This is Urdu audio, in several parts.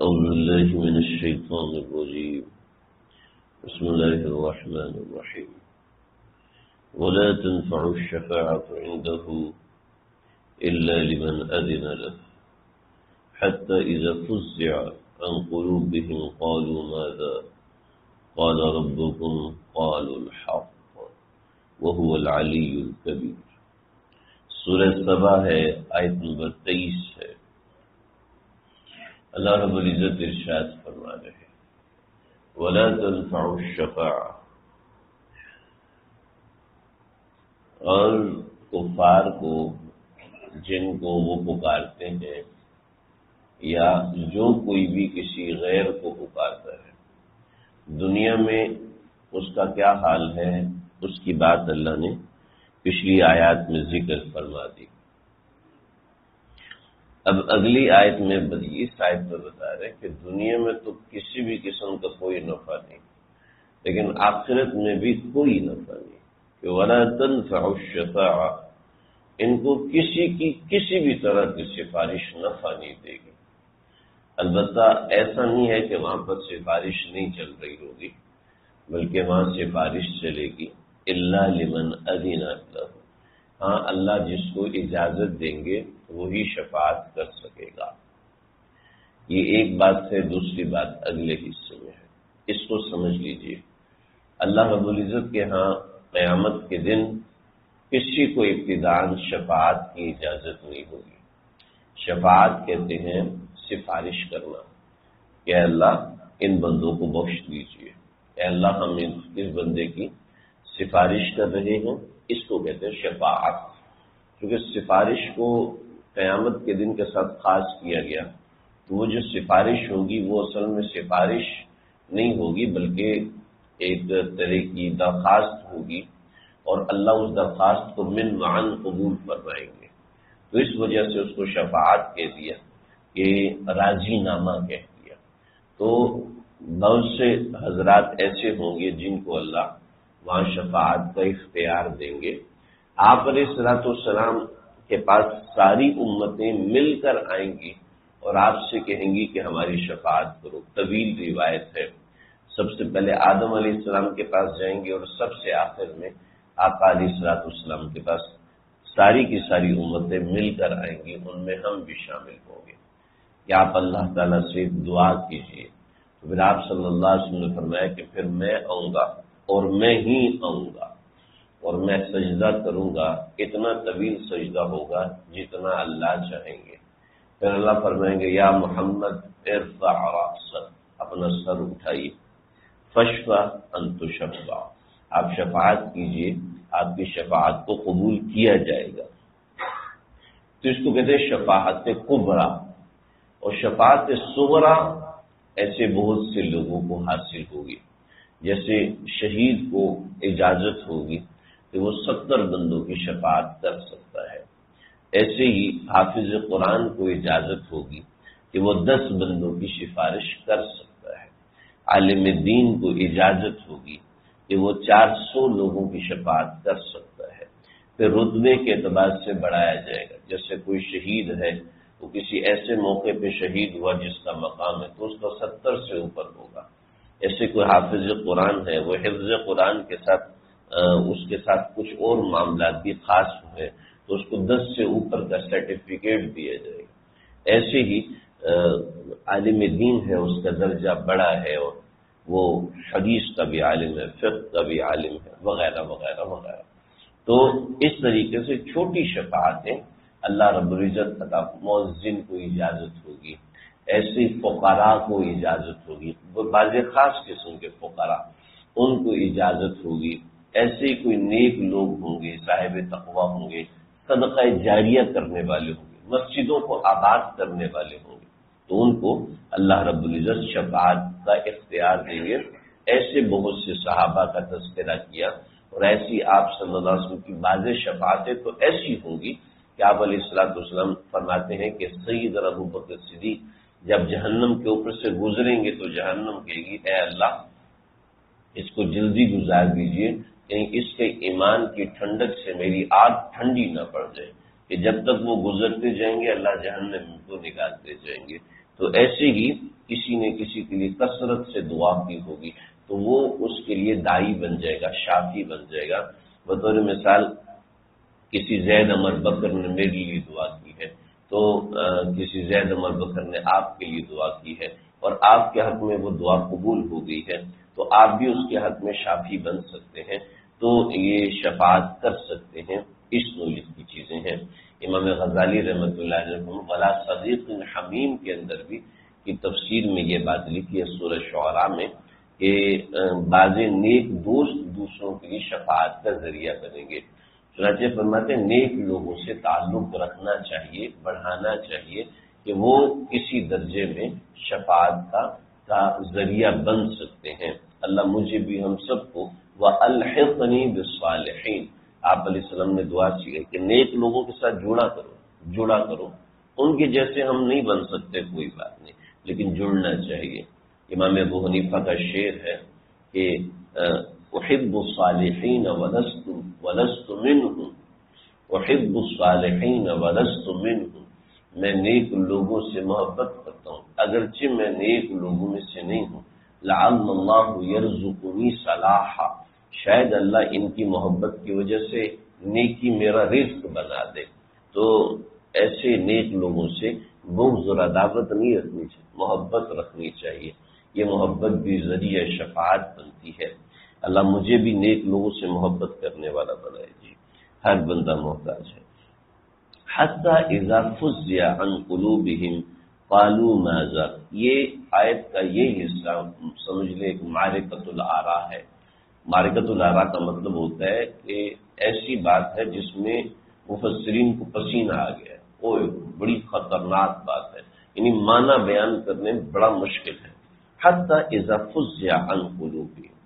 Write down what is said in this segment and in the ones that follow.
أعوذ بالله من الشيطان الرجيم. بسم الله الرحمن الرحيم. ولا تنفع الشفاعة عنده إلا لمن أذن له. حتى إذا فزع عن قلوبهم قالوا ماذا؟ قال ربكم قالوا الحق وهو العلي الكبير. سورہ سبا ہے آیت نمبر تیئیس ہے. اللہ رب العزت ارشاد فرما رہے ولا تنفع الشفاعة۔ اور کفار کو، جن کو وہ پکارتے ہیں یا جو کوئی بھی کسی غیر کو پکارتا ہے۔ دنیا میں اس کا کیا حال ہے؟ اس کی بات اللہ نے پچھلی آیات میں ذکر فرما دی۔ اب اگلی آیت میں اس آیت میں بتا رہے کہ دنیا میں تو کسی بھی قسم کا کوئی نفع نہیں، لیکن آخرت میں بھی کوئی نفع نہیں۔ کہ ولا تنفع الشفاعہ ان کو کسی کی کسی بھی طرح کی سفارش نفع نہیں دے گی۔ البتہ ایسا نہیں ہے کہ وہاں پر سفارش نہیں چل رہی ہوگی، بلکہ وہاں سفارش چلے گی۔ اللہ لمن ادین اللہ ہاں اللہ جس کو اجازت دیں گے، وہی شفاعت کر سکے گا۔ یہ ایک بات ہے دوسری بات اگلے حصے میں ہے۔ اس کو سمجھ لیجیے۔ اللہ رب العزت کے ہاں قیامت کے دن کسی کو ابتدان شفاعت کی اجازت نہیں ہوگی۔ شفاعت کہتے ہیں سفارش کرنا۔ کہ اللہ، ان بندوں کو بخش دیجیے اے اللہ، ہم اس بندے کی سفارش کر رہے ہیں۔ اس کو کہتے ہیں شفاعت، کیونکہ سفارش کو قیامت کے دن کے ساتھ خاص کیا گیا۔ تو وہ جو سفارش ہوگی، وہ اصل میں سفارش نہیں ہوگی، بلکہ ایک طرح کی درخواست ہوگی اور اللہ اس درخواست کو من معن قبول فرمائیں گے۔ تو اس وجہ سے اس کو شفاعت کہہ دیا، کہ راضی نامہ کہہ دیا۔ تو بہت سے حضرات ایسے ہوں گے جن کو اللہ وہاں شفاعت کا اختیار دیں گے۔ آپ علیہ السلاۃ السلام کے پاس ساری امتیں مل کر آئیں گی اور آپ سے کہیں گی کہ ہماری شفاعت کرو۔ طویل روایت ہے۔ سب سے پہلے آدم علیہ السلام کے پاس جائیں گے اور سب سے آخر میں آپ علیہ السلاۃ السلام کے پاس ساری کی ساری امتیں مل کر آئیں گی، ان میں ہم بھی شامل ہوں گے۔ کہ آپ اللہ تعالیٰ سے دعا کیجیے تو پھر آپ صلی اللہ علیہ وسلم نے فرمایا کہ پھر میں آؤں گا۔ اور میں ہی آؤں گا اور میں سجدہ کروں گا اتنا طویل سجدہ ہوگا، جتنا اللہ چاہیں گے۔ پھر اللہ فرمائیں گے، یا محمد، ارفع سر اپنا سر اٹھائیے۔ فشفا انت شفا آپ شفاعت کیجیے، آپ کی شفاعت کو قبول کیا جائے گا۔ تو اس کو کہتے ہیں شفاعت کبرا۔ اور شفاعت سغرا ایسے بہت سے لوگوں کو حاصل ہوگی۔ جیسے شہید کو اجازت ہوگی کہ وہ ستر بندوں کی شفاعت کر سکتا ہے۔ ایسے ہی حافظ قرآن کو اجازت ہوگی کہ وہ دس بندوں کی سفارش کر سکتا ہے۔ عالم دین کو اجازت ہوگی کہ وہ چار سو لوگوں کی شفاعت کر سکتا ہے۔ پھر رتبے کے اعتبار سے بڑھایا جائے گا۔ جیسے کوئی شہید ہے، وہ کسی ایسے موقع پہ شہید ہوا جس کا مقام ہے تو اس کا ستر سے اوپر ہوگا۔ ایسے کوئی حافظ قرآن ہے، وہ حفظ قرآن کے ساتھ اس کے ساتھ کچھ اور معاملات بھی خاص ہوئے، تو اس کو دس سے اوپر کا سرٹیفکیٹ دیا جائے گا۔ ایسے ہی عالم دین ہے، اس کا درجہ بڑا ہے اور وہ حدیث کا بھی عالم ہے، فقہ کا بھی عالم ہے، وغیرہ وغیرہ وغیرہ۔ تو اس طریقے سے چھوٹی شفاعتیں اللہ رب العزت مؤذن کو اجازت ہوگی۔ ایسی فقراء کو اجازت ہوگی، بعض خاص قسم کے فقراء، ان کو اجازت ہوگی۔ ایسے کوئی نیک لوگ ہوں گے، صاحب تقوا ہوں گے، صدقہ جاریہ کرنے والے ہوں گے، مسجدوں کو آباد کرنے والے ہوں گے۔ تو ان کو اللہ رب العزت شفاعت کا اختیار دیں گے۔ ایسے بہت سے صحابہ کا تذکرہ کیا، اور ایسی آپ صلی اللہ علیہ وسلم کی بعض شفاعتیں تو ایسی ہوں گی کہ آپ علیہ السلاۃ والسلام فرماتے ہیں کہ سید ابو بکر صدیق جب جہنم کے اوپر سے گزریں گے تو جہنم کہے گی اے اللہ، اس کو جلدی گزار دیجیے کہیں اس کے ایمان کی ٹھنڈک سے میری آگ ٹھنڈی نہ پڑ جائے کہ جب تک وہ گزرتے جائیں گے، اللہ جہنم کو نکالتے جائیں گے۔ تو ایسے ہی کسی نے کسی کے لیے کثرت سے دعا کی ہوگی، تو وہ اس کے لیے دائی بن جائے گا، شافی بن جائے گا۔ بطور مثال، کسی زید امر بکر نے میرے لیے دعا کی۔ تو کسی زید امر بکر نے آپ کے لیے دعا کی ہے اور آپ کے حق میں وہ دعا قبول ہو گئی ہے، تو آپ بھی اس کے حق میں شافی بن سکتے ہیں، تو یہ شفاعت کر سکتے ہیں۔ اس نوعیت کی چیزیں ہیں۔ امام غزالی رحمۃ اللہ علیہ ولا صدیق حمیم کے اندر بھی کی تفسیر میں یہ بات لکھی ہے سورہ شعراء میں کہ بعض نیک دوست دوسروں کے لیے شفاعت کا ذریعہ بنیں گے۔ چنانچہ فرماتے ہیں، نیک لوگوں سے تعلق رکھنا چاہیے، بڑھانا چاہیے کہ وہ کسی درجے میں شفاعت کا کا ذریعہ بن سکتے ہیں۔ اللہ مجھے بھی ہم سب کو وہ الحقنی بصالحین آپ علیہ السلام نے دعا کی ہے کہ نیک لوگوں کے ساتھ جڑا کرو جڑا کرو۔ ان کے جیسے ہم نہیں بن سکتے، کوئی بات نہیں۔ لیکن جڑنا چاہیے۔ امام ابو حنیفہ کا شعر ہے کہ احب الصالحین ولست ولست منهم احب الصالحین ولست منهم میں نیک لوگوں سے محبت کرتا ہوں، اگرچہ میں نیک لوگوں میں سے نہیں ہوں۔ لعل اللہ یرزقنی صلاحا۔ شاید اللہ ان کی محبت کی وجہ سے نیکی میرا رزق بنا دے۔ تو ایسے نیک لوگوں سے بہت ذرا دعوت نہیں رکھنی چاہیے، محبت رکھنی چاہیے۔ یہ محبت بھی ذریعہ شفاعت بنتی ہے۔ اللہ مجھے بھی نیک لوگوں سے محبت کرنے والا بنائے جی۔ ہر بندہ محتاج ہے۔ حتیٰ اضافہ ان قلوبہم قالو ماذا۔ یہ آیت کا یہ حصہ سمجھ لیں ایک مارکت العرا ہے۔ مارکت العرا کا مطلب ہوتا ہے کہ ایسی بات ہے جس میں مفسرین کو پسینہ آ گیا ہے۔ وہ بڑی خطرناک بات ہے۔ یعنی معنی بیان کرنے بڑا مشکل ہے۔ حتیٰ اضافہ ان قلوبہم۔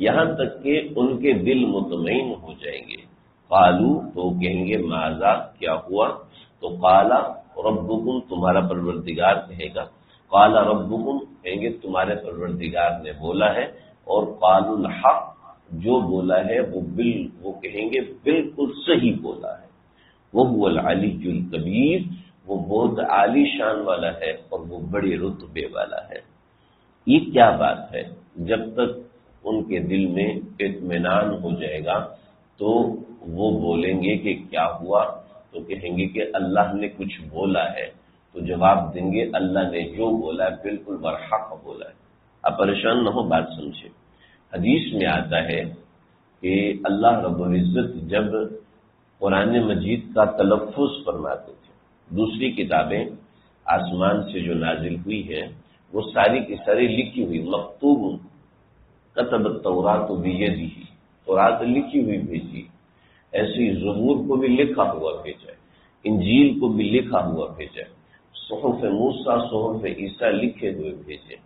یہاں تک کہ ان کے دل مطمئن ہو جائیں گے۔ قالو تو کہیں گے ماضا کیا ہوا؟ تو قالا، ربکم، تمہارا پروردگار کہے گا۔ قالا، ربکم، کہیں گے، تمہارے پروردگار نے بولا ہے۔ اور قال الحق، جو بولا ہے، وہ بل، وہ کہیں گے، بالکل صحیح بولا ہے۔ وہ العلی الکبیر وہ بہت عالی شان والا ہے اور وہ بڑے رتبے والا ہے۔ یہ کیا بات ہے؟ جب تک ان کے دل میں اطمینان ہو جائے گا، تو وہ بولیں گے کہ کیا ہوا؟ تو کہیں گے کہ اللہ نے کچھ بولا ہے۔ تو جواب دیں گے، اللہ نے جو بولا ہے، بالکل برحق بولا ہے۔ اب پریشان نہ ہو، بات سمجھے حدیث میں آتا ہے کہ اللہ رب العزت جب قرآن مجید کا تلفظ فرماتے تھے۔ دوسری کتابیں آسمان سے جو نازل ہوئی ہیں، وہ ساری کی ساری لکھی ہوئی، مکتوب قطب تورات و بھی تورات لکھی ہوئی بھیجی، ایسی ضبور کو بھی لکھا ہوا بھیجا، انجیل کو بھی لکھا ہوا بھیجا، صحف موسا صحف عیسیٰ لکھے ہوئے بھیجے،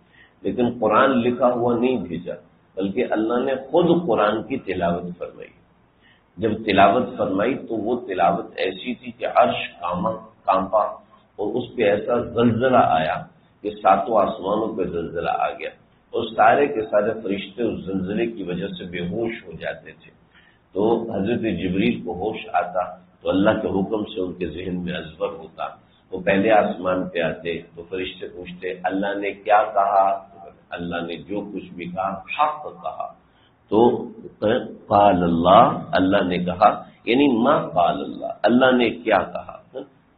لیکن قرآن لکھا ہوا نہیں بھیجا، بلکہ اللہ نے خود قرآن کی تلاوت فرمائی۔ جب تلاوت فرمائی تو وہ تلاوت ایسی تھی کہ عرش کاما، کامپا، اور اس پہ ایسا زلزلہ آیا کہ ساتوں آسمانوں پہ زلزلہ آ گیا۔ اور سارے کے سارے فرشتے اس زلزلے کی وجہ سے بے ہوش ہو جاتے تھے، تو حضرت جبریل کو ہوش آتا، تو اللہ کے حکم سے ان کے ذہن میں ازبر ہوتا۔ وہ پہلے آسمان پہ آتے، تو فرشتے پوچھتے، اللہ نے کیا کہا؟ اللہ نے جو کچھ بھی کہا، حق کہا۔ تو قال اللہ اللہ نے کہا یعنی ما قال اللہ اللہ نے کیا کہا؟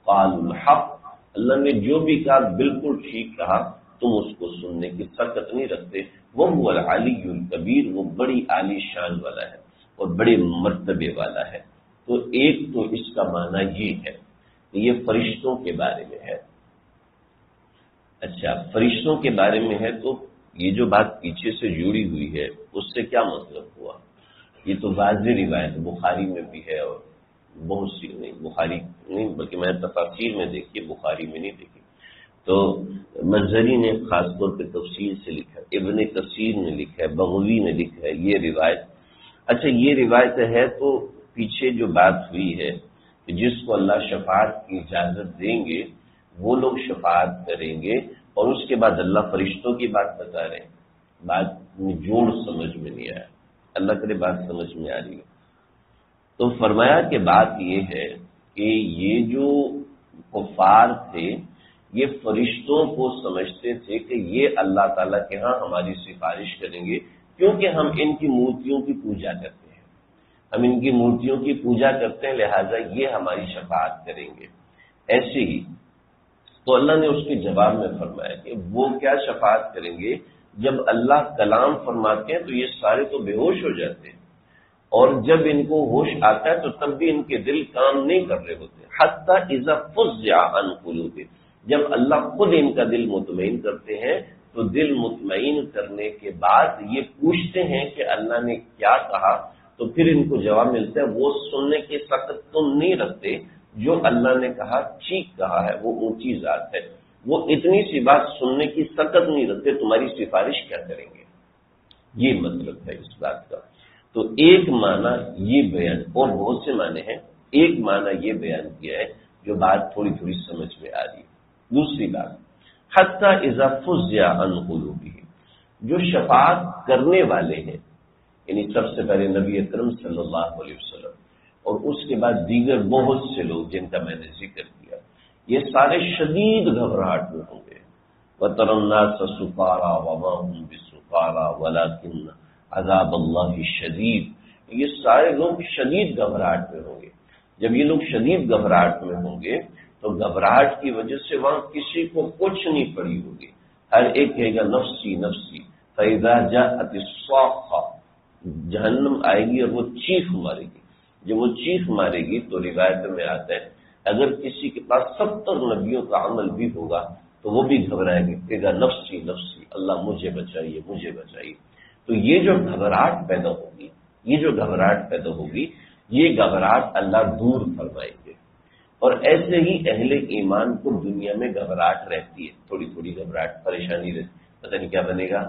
قال الحق، اللہ نے جو بھی کہا، بالکل ٹھیک کہا۔ تم اس کو سننے کی سرکت نہیں رکھتے۔ وہ علی الکبیر، وہ بڑی عالی شان والا ہے اور بڑے مرتبے والا ہے۔ تو ایک تو اس کا معنی یہ ہے کہ یہ فرشتوں کے بارے میں ہے۔ اچھا فرشتوں کے بارے میں ہے تو یہ جو بات پیچھے سے جڑی ہوئی ہے، اس سے کیا مطلب ہوا؟ یہ تو واضح روایت بخاری میں بھی ہے اور بہت سی نہیں، بخاری نہیں، بلکہ میں تفاصیر میں دیکھی بخاری میں نہیں دیکھی تو منظری نے خاص طور پہ تفصیل سے لکھا، ابن کثیر نے لکھا ہے بغوی نے لکھا ہے، یہ روایت۔ اچھا یہ روایت ہے تو پیچھے جو بات ہوئی ہے کہ جس کو اللہ شفاعت کی اجازت دیں گے، وہ لوگ شفاعت کریں گے اور اس کے بعد اللہ فرشتوں کی بات بتا رہے ہیں۔ بات جوڑ سمجھ میں نہیں آیا۔ اللہ کرے بات سمجھ میں آ رہی ہے۔ تو فرمایا کہ بات یہ ہے کہ یہ جو کفار تھے یہ فرشتوں کو سمجھتے تھے کہ یہ اللہ تعالیٰ کے ہاں ہماری سفارش کریں گے، کیونکہ ہم ان کی مورتیوں کی پوجا کرتے ہیں۔ ہم ان کی مورتیوں کی پوجا کرتے ہیں، لہذا یہ ہماری شفاعت کریں گے۔ ایسے ہی تو اللہ نے اس کے جواب میں فرمایا کہ وہ کیا شفاعت کریں گے؟ جب اللہ کلام فرماتے ہیں تو یہ سارے تو بے ہوش ہو جاتے ہیں۔ اور جب ان کو ہوش آتا ہے تو تب بھی ان کے دل کام نہیں کر رہے ہوتے۔ حتیٰ عزا فز یا انکولو جب اللہ خود ان کا دل مطمئن کرتے ہیں، تو دل مطمئن کرنے کے بعد یہ پوچھتے ہیں کہ اللہ نے کیا کہا؟ تو پھر ان کو جواب ملتا ہے، وہ سننے کی سخت تم نہیں رکھتے جو اللہ نے کہا ٹھیک کہا ہے، وہ اونچی ذات ہے۔ وہ اتنی سی بات سننے کی سخت نہیں رکھتے، تمہاری سفارش کیا کریں گے؟ یہ مطلب ہے اس بات کا۔ تو ایک معنی یہ بیان، اور بہت سے معنی ہیں، ایک معنی یہ بیان کیا ہے جو بات تھوڑی تھوڑی سمجھ میں آ رہی ہے۔ دوسری بات، حتیٰ اضافہ یا انقلوبی جو شفاعت کرنے والے ہیں یعنی سب سے پہلے نبی اکرم صلی اللہ علیہ وسلم، اور اس کے بعد دیگر بہت سے لوگ جن کا میں نے ذکر کیا، یہ سارے شدید گھبراہٹ میں ہوں گے۔ وہ ترنا وما عذاب اللہ شدید یہ سارے لوگ شدید گھبراہٹ میں ہوں گے۔ جب یہ لوگ شدید گھبراہٹ میں ہوں گے تو گھبراہٹ کی وجہ سے وہاں کسی کو کچھ نہیں پڑی ہوگی۔ ہر ایک کہے گا، نفسی نفسی۔ فیضا جا جہنم آئے گی اور وہ چیخ مارے گی۔ جب وہ چیخ مارے گی تو روایت میں آتا ہے، اگر کسی کے پاس ستر نبیوں کا عمل بھی ہوگا تو وہ بھی گھبرائے گی۔ کہے گا، نفسی نفسی، اللہ مجھے بچائیے مجھے بچائیے۔ تو یہ جو گھبراہٹ پیدا ہوگی، یہ جو گھبراہٹ پیدا ہوگی، یہ گھبراہٹ اللہ دور فرمائیں گے اور ایسے ہی اہل ایمان کو دنیا میں گھبراہٹ رہتی ہے، تھوڑی تھوڑی گھبراہٹ، پریشانی رہتی پتہ نہیں کیا بنے گا؟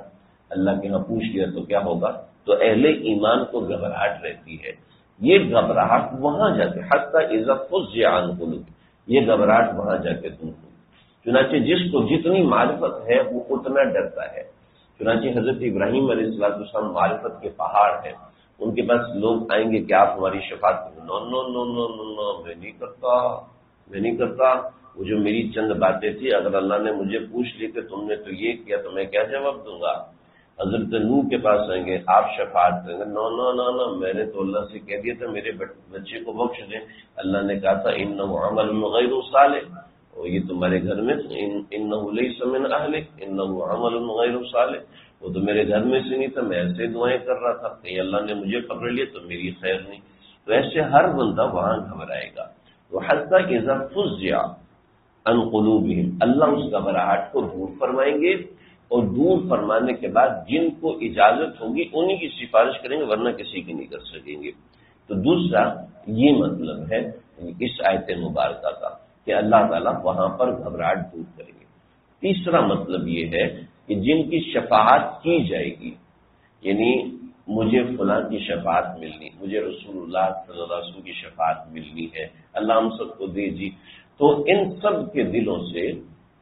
اللہ کے یہاں پوچھ لیا تو کیا ہوگا؟ تو اہل ایمان کو گھبراہٹ رہتی ہے۔ یہ گھبراہٹ وہاں جا کے، حتیٰ عزت کو زیان کو یہ گھبراہٹ وہاں جا کے دور ہوگی چنانچہ جس کو جتنی معرفت ہے، وہ اتنا ڈرتا ہے۔ چنانچہ حضرت ابراہیم علیہ السلام معرفت کے پہاڑ ہیں۔ ان کے پاس لوگ آئیں گے کہ آپ ہماری شفاعت نو نو نو نو نو نو، میں نہیں کرتا، میں نہیں کرتا۔ وہ جو میری چند باتیں تھی اگر اللہ نے مجھے پوچھ لی کہ تم نے تو یہ کیا، تو میں کیا جواب دوں گا؟ حضرت نو کے پاس آئیں گے، آپ شفاعت کریں گے۔ نو نو نو نو، میں نے تو اللہ سے کہہ دیا تھا، میرے بچے کو بخش دیں۔ اللہ نے کہا تھا ان عمل غیر سال یہ تمہارے گھر میں ان نہ سمن اہل ان عمل غیر سال وہ تو میرے گھر میں سے نہیں تھا، میں ایسے دعائیں کر رہا تھا کہ اللہ نے مجھے پکڑ لیا تو میری خیر نہیں۔ تو ایسے ہر بندہ وہاں گھبرائے گا۔ تو حتیٰ کہ فضیا انقلوب اللہ اس گھبراہٹ کو دور فرمائیں گے اور دور فرمانے کے بعد جن کو اجازت ہوگی، انہیں کی سفارش کریں گے، ورنہ کسی کی نہیں کر سکیں گے۔ تو دوسرا یہ مطلب ہے اس آیت مبارکہ کا کہ اللہ تعالیٰ وہاں پر گھبراہٹ دور کریں گے۔ تیسرا مطلب یہ ہے کہ جن کی شفاعت کی جائے گی یعنی مجھے فلاں کی شفاعت ملنی، مجھے رسول اللہ صلی اللہ علیہ وسلم کی شفاعت ملنی ہے، اللہ ہم سب کو دے جی۔ تو ان سب کے دلوں سے،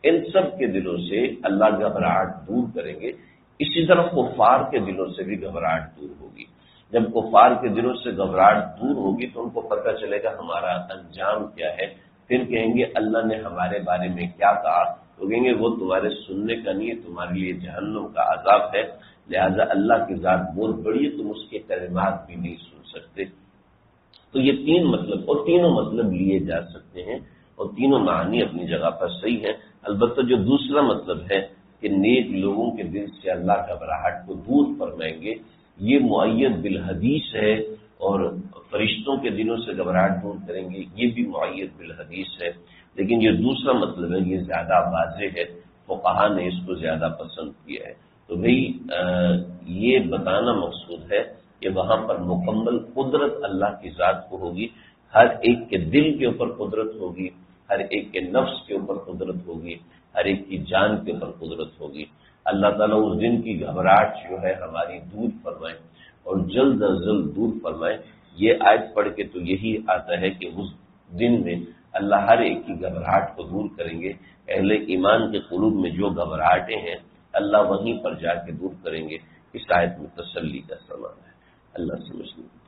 ان سب کے دلوں سے اللہ گھبراہٹ دور کریں گے۔ اسی طرح کفار کے دلوں سے بھی گھبراہٹ دور ہوگی۔ جب کفار کے دلوں سے گھبراہٹ دور ہوگی تو ان کو پتہ چلے گا ہمارا انجام کیا ہے۔ پھر کہیں گے اللہ نے ہمارے بارے میں کیا کہا؟ تو کہیں گے وہ تمہارے سننے کا نہیں ہے، تمہارے لیے جہنم کا عذاب ہے۔ لہذا اللہ کی ذات بہت بڑی ہے، تم اس کے کلمات بھی نہیں سن سکتے۔ تو یہ تین مطلب اور تینوں مطلب لیے جا سکتے ہیں اور تینوں معنی اپنی جگہ پر صحیح ہے البتہ جو دوسرا مطلب ہے کہ نیک لوگوں کے دل سے اللہ گھبراہٹ کو دور فرمائیں گے، یہ معیت بالحدیث ہے۔ اور فرشتوں کے دنوں سے گھبراہٹ دور کریں گے، یہ بھی معیت بالحدیث ہے۔ لیکن یہ دوسرا مطلب ہے، یہ زیادہ واضح ہے فقہا نے اس کو زیادہ پسند کیا ہے۔ تو بھئی یہ بتانا مقصود ہے کہ وہاں پر مکمل قدرت اللہ کی ذات کو ہوگی، ہر ایک کے دل کے اوپر قدرت ہوگی، ہر ایک کے نفس کے اوپر قدرت ہوگی، ہر ایک کی جان کے اوپر قدرت ہوگی۔ اللہ تعالیٰ اس دن کی گھبراہٹ جو ہے، ہماری دور فرمائے۔ اور جلد از جلد دور فرمائے، یہ آیت پڑھ کے تو یہی آتا ہے کہ اس دن میں اللہ ہر ایک کی گھبراہٹ کو دور کریں گے، اہل ایمان کے قلوب میں جو گھبراہٹیں ہیں، اللہ وہیں پر جا کے دور کریں گے۔ اس آیت میں تسلی کا سامان ہے۔ اللہ سمجھ لیں